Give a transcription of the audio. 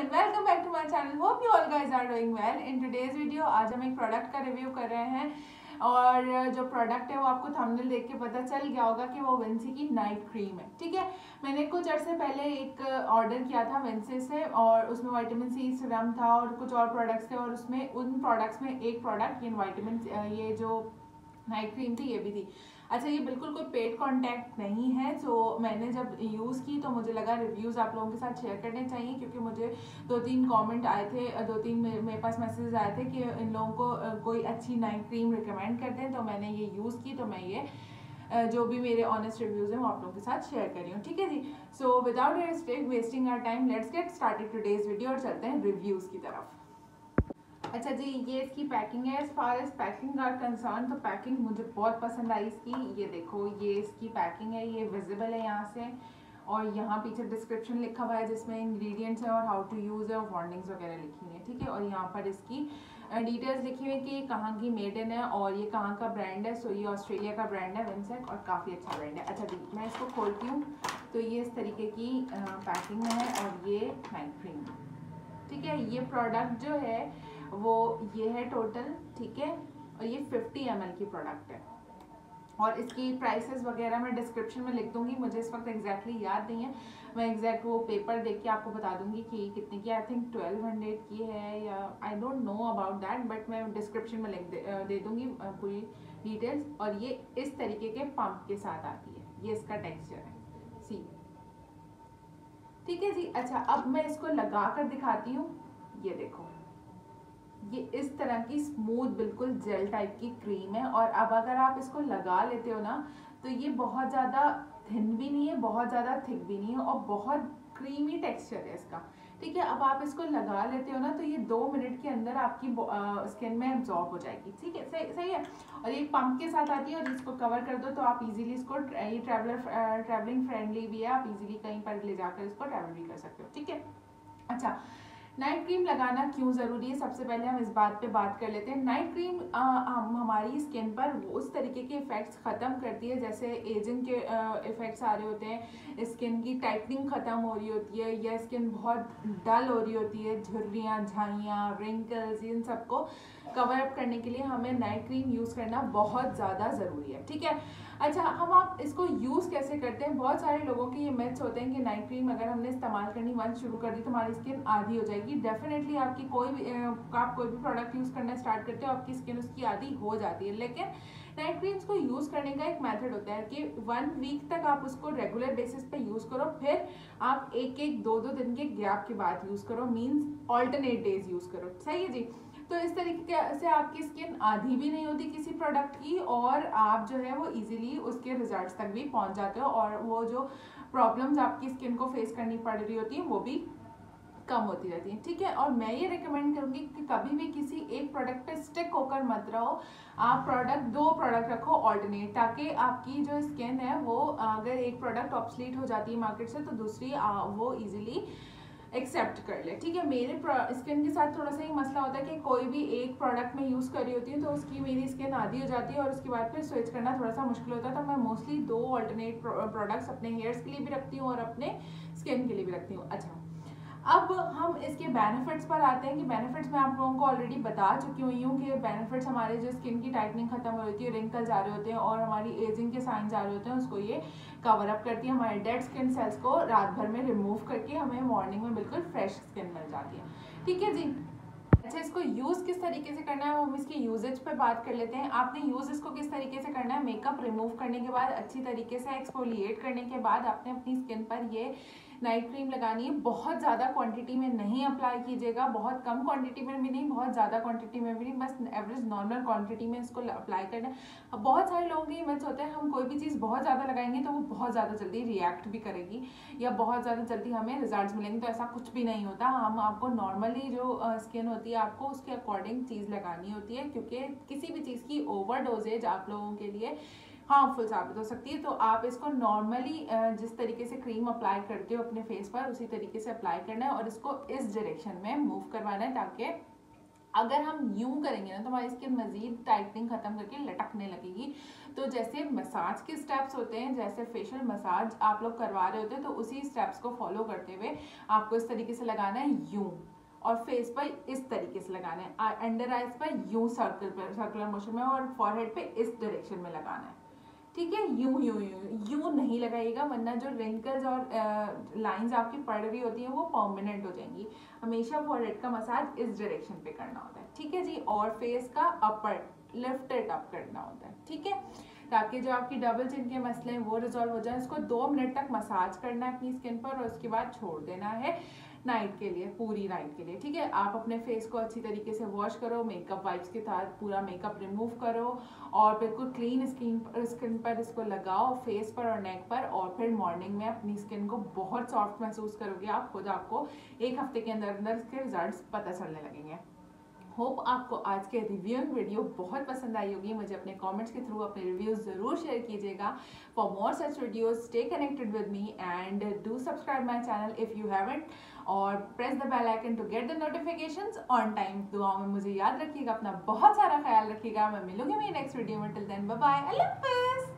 And welcome back to my channel hope you all guys are doing well in today's video आज हम एक product का review कर रहे हैं। और जो प्रोडक्ट है, वो आपको थंबनेल देख के पता चल गया होगा कि वो विंसी की नाइट क्रीम है। ठीक है? मैंने कुछ अर्से पहले एक ऑर्डर किया था विंसी से और उसमें वाइटामिन सी सिरम था और कुछ और प्रोडक्ट्स थे और उसमें उन प्रोडक्ट्स में एक प्रोडक्ट ये वाइटामिन ये जो नाइट क्रीम थी, ये भी थी। अच्छा ये बिल्कुल कोई पेड कांटेक्ट नहीं है सो मैंने जब यूज़ की तो मुझे लगा रिव्यूज़ आप लोगों के साथ शेयर करने चाहिए, क्योंकि मुझे दो तीन कमेंट आए थे दो तीन मेरे पास मैसेज आए थे कि इन लोगों को कोई अच्छी नाइट क्रीम रिकमेंड करते हैं तो मैंने ये यूज़ की तो मैं ये जो भी मेरे ऑनेस्ट रिव्यूज़ हैं, वो आप लोगों के साथ शेयर कर हूँ, ठीक है जी? So without wasting our time let's get started today's video और चलते हैं रिव्यूज़ की तरफ़। अच्छा जी, ये इसकी पैकिंग है। As far as packing are concern तो पैकिंग मुझे बहुत पसंद आई इसकी। ये देखो, ये इसकी पैकिंग है, ये विजिबल है यहाँ से। और यहाँ पीछे डिस्क्रिप्शन लिखा हुआ है जिसमें इंग्रेडिएंट्स हैं और हाउ टू यूज़ है और वार्निंग्स वगैरह लिखी हुई है, ठीक है? और यहाँ पर इसकी डिटेल्स लिखी हुई है कि ये कहाँ की मेड इन है और ये कहाँ का ब्रांड है। सो ये ऑस्ट्रेलिया का ब्रांड है विंसेक और काफ़ी अच्छा ब्रांड है। अच्छा जी, मैं इसको खोलती हूँ। तो ये इस तरीके की पैकिंग में है और ये नाइट क्रीम ठीक है, ये प्रोडक्ट जो है वो ये है टोटल ठीक है? और ये 50 एम की प्रोडक्ट है। और इसकी प्राइसेस वगैरह मैं डिस्क्रिप्शन में लिख दूँगी मुझे इस वक्त एग्जैक्टली याद नहीं है। मैं एग्जैक्ट वो पेपर देख के आपको बता दूँगी कि कितने की आई थिंक ट्वेल्व हंड्रेड की है या I don't know about that but मैं डिस्क्रिप्शन में लिख दे, दे दूँगी पूरी डिटेल्स और ये इस तरीके के पंप के साथ आती है। ये इसका टेक्स्चर है। सी ठीक है जी? अच्छा अब मैं इसको लगा कर दिखाती हूँ। ये देखो। ये इस तरह की स्मूथ बिल्कुल जेल टाइप की क्रीम है और अब अगर आप इसको लगा लेते हो ना तो ये बहुत ज़्यादा थिन भी नहीं है, बहुत ज़्यादा थिक भी नहीं है और बहुत क्रीमी टेक्सचर है इसका। ठीक है, अब आप इसको लगा लेते हो ना तो ये दो मिनट के अंदर आपकी स्किन में एब्जॉर्ब हो जाएगी। ठीक है, सही सही है? और ये पंप के साथ आती है और इसको कवर कर दो तो आप इजीली इसको ये ट्रैवलर ट्रैवलिंग फ्रेंडली भी है, आप इजीली कहीं पर ले जाकर इसको ट्रैवल भी कर सकते हो। ठीक है? अच्छा नाइट क्रीम लगाना क्यों ज़रूरी है? सबसे पहले हम इस बात पे बात कर लेते हैं। नाइट क्रीम हम, हमारी स्किन पर उस तरीके के इफ़ेक्ट्स ख़त्म करती है, जैसे एजिंग के इफ़ेक्ट्स आ रहे होते हैं। स्किन की टाइटनिंग ख़त्म हो रही होती है, या स्किन बहुत डल हो रही होती है, झुर्रियाँ, झाइयाँ रिंकल्स इन सबको कवर अप करने के लिए हमें नाइट क्रीम यूज़ करना बहुत ज़्यादा ज़रूरी है। ठीक है? अच्छा हम आप इसको यूज़ कैसे करते हैं? बहुत सारे लोगों के ये मिथ्स होते हैं कि नाइट क्रीम अगर हमने इस्तेमाल करनी वन शुरू कर दी तो हमारी स्किन आधी हो जाएगी। डेफिनेटली आपकी कोई भी आप कोई भी प्रोडक्ट यूज़ करना स्टार्ट करते हो, आपकी स्किन उसकी आधी हो जाती है। लेकिन नाइट क्रीम्स को यूज़ करने का एक मेथड होता है कि वन वीक तक आप उसको रेगुलर बेसिस पे यूज़ करो, फिर आप एक एक दो दो दिन के गैप के बाद यूज़ करो। मीन्स ऑल्टरनेट डेज़ यूज़ करो। सही है जी? तो इस तरीके से आपकी स्किन आधी भी नहीं होती किसी प्रोडक्ट की और आप जो है वो इजीली उसके रिजल्ट्स तक भी पहुँच जाते हो और वो जो प्रॉब्लम्स आपकी स्किन को फेस करनी पड़ रही होती हैं, वो भी कम होती रहती है, ठीक है? और मैं ये रिकमेंड करूँगी कि कभी भी किसी एक प्रोडक्ट पे स्टिक होकर मत रहो। आप प्रोडक्ट दो प्रोडक्ट रखो ऑल्टरनेट ताकि आपकी जो स्किन है वो अगर एक प्रोडक्ट ऑप्सलीट हो जाती है मार्केट से तो दूसरी वो इजीली एक्सेप्ट कर ले। ठीक है, मेरे स्किन के साथ थोड़ा सा ये मसला होता है कि कोई भी एक प्रोडक्ट मैं यूज़ कर रही होती हूँ तो उसकी मेरी स्किन आधी हो जाती है और उसके बाद फिर स्विच करना थोड़ा सा मुश्किल होता है। तो मैं मोस्टली दो ऑल्टरनेट प्रोडक्ट्स अपने हेयर्स के लिए भी रखती हूँ और अपने स्किन के लिए भी रखती हूँ। अच्छा। अब हम इसके बेनिफिट्स पर आते हैं कि बेनिफिट्स मैं आप लोगों को ऑलरेडी बता चुकी हुई हूँ कि बेनिफिट्स हमारे जो स्किन की टाइटनिंग खत्म हो रही है रिंकल्स आ रहे होते हैं और हमारी एजिंग के साइन आ रहे होते हैं, उसको ये कवर अप करती है, हमारे डेड स्किन सेल्स को रात भर में रिमूव करके हमें मॉर्निंग में बिल्कुल फ्रेश स्किन मिल जाती है। ठीक है जी? अच्छा इसको यूज़ किस तरीके से करना है, हम इसके यूजेज पर बात कर लेते हैं। आपने यूज़ इसको किस तरीके से करना है? मेकअप रिमूव करने के बाद, अच्छी तरीके से एक्सपोलिएट करने के बाद आपने अपनी स्किन पर ये नाइट क्रीम लगानी है। बहुत ज़्यादा क्वांटिटी में नहीं अप्लाई कीजिएगा। बहुत कम क्वांटिटी में भी नहीं, बहुत ज़्यादा क्वांटिटी में भी नहीं। बस एवरेज नॉर्मल क्वांटिटी में इसको अप्लाई करना है। अब बहुत सारे लोगों के इमेज होते हैं, हम कोई भी चीज़ बहुत ज़्यादा लगाएँगे तो वो बहुत ज़्यादा जल्दी रिएक्ट भी करेगी या बहुत ज़्यादा जल्दी हमें रिज़ल्ट मिलेंगे। तो ऐसा कुछ भी नहीं होता। हम आपको नॉर्मली जो स्किन होती है आपको उसके अकॉर्डिंग चीज़ लगानी होती है क्योंकि किसी भी चीज़ की ओवर डोजेज आप लोगों के लिए हार्मफुल साबित हो सकती है तो आप इसको नॉर्मली जिस तरीके से क्रीम अप्लाई करते हो अपने फेस पर, उसी तरीके से अप्लाई करना है और इसको इस डायरेक्शन में मूव करवाना है ताकि अगर हम यूँ करेंगे ना तो हमारी स्किन मजीद टाइटनिंग खत्म करके लटकने लगेगी। तो जैसे मसाज के स्टेप्स होते हैं, जैसे फेशियल मसाज आप लोग करवा रहे होते हैं तो उसी स्टेप्स को फॉलो करते हुए आपको इस तरीके से लगाना है यूँ और फेस पर इस तरीके से लगाना है। अंडर आइज़ पर यूँ सर्कल पर सर्कुलर मोशन में और फॉरहेड पे इस डायरेक्शन में लगाना है। ठीक है? यूँ यूँ यूँ यूँ नहीं लगाइएगा, वरना जो रिंकल्स और लाइंस आपकी पड़ रही होती हैं, वो परमानेंट हो जाएँगी। हमेशा फॉरहेड का मसाज इस डायरेक्शन पे करना होता है। ठीक है जी? और फेस का अपर लिफ्टेड अप करना होता है। ठीक है? ताकि जो आपकी डबल चिन के मसले हैं, वो रिजॉल्व हो जाए। इसको दो मिनट तक मसाज करना है अपनी स्किन पर और उसके बाद छोड़ देना है। नाइट के लिए, पूरी नाइट के लिए, ठीक है? आप अपने फेस को अच्छी तरीके से वॉश करो मेकअप वाइप्स के साथ पूरा मेकअप रिमूव करो और बिल्कुल क्लीन स्किन स्किन पर इसको लगाओ फेस पर और नेक पर और फिर मॉर्निंग में अपनी स्किन को बहुत सॉफ्ट महसूस करोगे आप, खुद आपको एक हफ़्ते के अंदर अंदर इसके रिज़ल्ट पता चलने लगेंगे। होप आपको आज के रिव्यूइंग वीडियो बहुत पसंद आई होगी। मुझे अपने कमेंट्स के थ्रू अपने रिव्यूज़ ज़रूर शेयर कीजिएगा। For more such videos stay connected with me and do subscribe my channel if you haven't or press the bell icon to get the notifications on time दुआओं में मुझे याद रखिएगा, अपना बहुत सारा ख्याल रखिएगा। मैं मिलूँगी मेरी नेक्स्ट वीडियो में। टिल देन बाय बाय अल्लाह